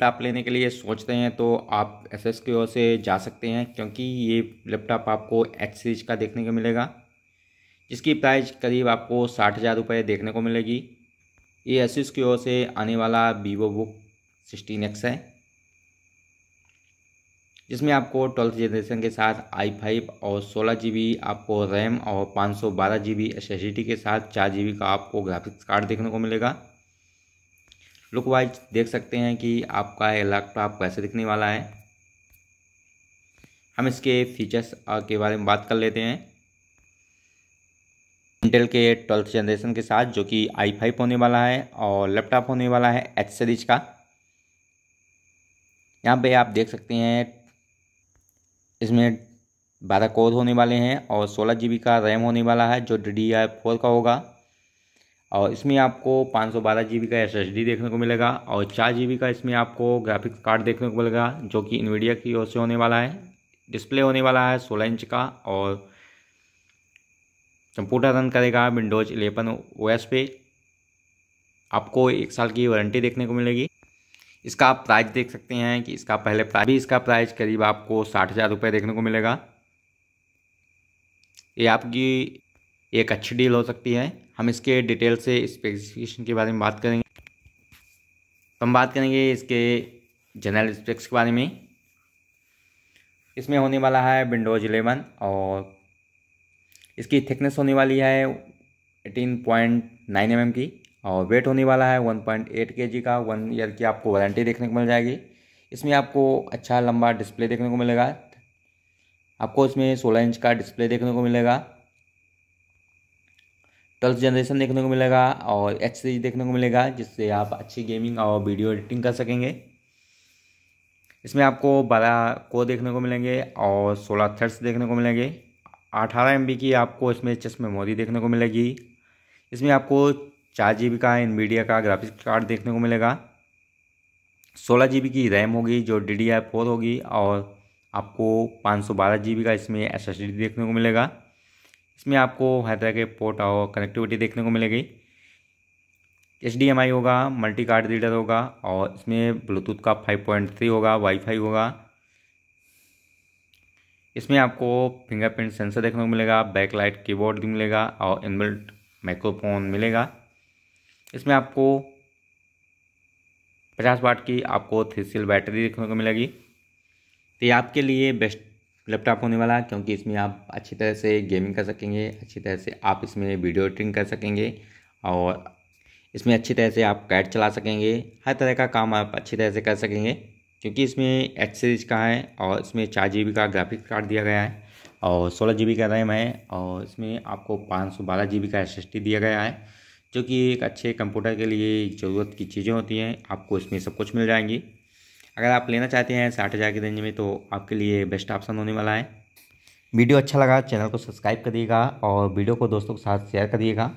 Laptop लेने के लिए सोचते हैं तो आप एस एस की ओर से जा सकते हैं, क्योंकि ये लैपटॉप आपको एच सीरीज़ का देखने को मिलेगा, जिसकी प्राइस करीब आपको साठ हज़ार रुपये देखने को मिलेगी। ये एस एस की ओर से आने वाला वीवो बुक सिक्सटीन एक्स है, जिसमें आपको ट्वेल्थ जनरेशन के साथ आई फाइव और सोलह जी बी आपको रैम और पाँच सौ बारह G B S S D के साथ चार जी बी का आपको ग्राफिक्स कार्ड देखने को मिलेगा। लुक वाइज देख सकते हैं कि आपका ये लैपटॉप कैसे दिखने वाला है। हम इसके फीचर्स के बारे में बात कर लेते हैं। इंटेल के ट्वेल्थ जनरेशन के साथ, जो कि आई फाइव होने वाला है और लैपटॉप होने वाला है एच सीरीज़ का। यहाँ पे आप देख सकते हैं, इसमें बारह कोर होने वाले हैं और सोलह जी का रैम होने वाला है, जो डी डी आई फोर का होगा। और इसमें आपको पाँच सौ बारह जी का डी देखने को मिलेगा और चार जी का इसमें आपको ग्राफिक्स कार्ड देखने को मिलेगा, जो कि इन्वीडिया की ओर से होने वाला है। डिस्प्ले होने वाला है सोलह इंच का और कंप्यूटर रन करेगा विंडोज़ इलेवन ओ एस पे। आपको एक साल की वारंटी देखने को मिलेगी। इसका आप प्राइस देख सकते हैं कि इसका पहले प्राइस भी इसका प्राइस करीब आपको साठ हज़ार रुपये देखने को मिलेगा। ये आपकी एक अच्छी डील हो सकती है। हम इसके डिटेल से स्पेसिफिकेशन के बारे में बात करेंगे। तो हम बात करेंगे इसके जनरल स्पेक्स के बारे में। इसमें होने वाला है विंडोज़ इलेवन और इसकी थिकनेस होने वाली है एटीन पॉइंट नाइन एम की और वेट होने वाला है वन पॉइंट एट के जी का। वन ईयर की आपको वारंटी देखने को मिल जाएगी। इसमें आपको अच्छा लंबा डिस्प्ले देखने को मिलेगा। आपको इसमें सोलह इंच का डिस्प्ले देखने को मिलेगा। ट्वेल्थ जनरेशन देखने को मिलेगा और एच सीरीज़ देखने को मिलेगा, जिससे आप अच्छी गेमिंग और वीडियो एडिटिंग कर सकेंगे। इसमें आपको बारह को देखने को मिलेंगे और सोलह थर्ड्स देखने को मिलेंगे। अठारह एम की आपको इसमें चेस मेमोरी देखने को मिलेगी। इसमें आपको चार जी का इनवीडिया का ग्राफिक्स कार्ड देखने को मिलेगा। सोलह जी की रैम होगी, जो डी डी फोर होगी और आपको पाँच सौ बारह जी का इसमें एस एस डी देखने को मिलेगा। इसमें आपको हर तरह के पोर्ट और कनेक्टिविटी देखने को मिलेगी। एच डी एम आई होगा मल्टी कार्ड रीडर होगा, और इसमें ब्लूटूथ का फाइव पॉइंट थ्री होगा वाईफाई होगा। इसमें आपको फिंगरप्रिंट सेंसर देखने को मिलेगा बैक लाइट कीबोर्ड भी मिलेगा, और इनबिल्ट माइक्रोफोन मिलेगा। इसमें आपको पचास वाट की आपको थ्री सील बैटरी देखने को मिलेगी। तो ये आपके लिए बेस्ट लैपटॉप होने वाला, क्योंकि इसमें आप अच्छी तरह से गेमिंग कर सकेंगे, अच्छी तरह से आप इसमें वीडियो एडिटिंग कर सकेंगे, और इसमें अच्छी तरह से आप कैट चला सकेंगे, हर तरह का काम आप अच्छी तरह से कर सकेंगे, क्योंकि इसमें एच सीरीज़ का है, और इसमें चार जी का ग्राफिक्स कार्ड दिया गया है, और सोलह जी का रैम है, और इसमें आपको पाँच सौ बारह जी का एस दिया गया है, जो कि एक अच्छे कंप्यूटर के लिए ज़रूरत की चीज़ें होती हैं, आपको इसमें सब कुछ मिल जाएँगी। अगर आप लेना चाहते हैं साठ हज़ार की रेंज में तो आपके लिए बेस्ट ऑप्शन होने वाला है। वीडियो अच्छा लगा, चैनल को सब्सक्राइब करिएगा और वीडियो को दोस्तों के साथ शेयर करिएगा।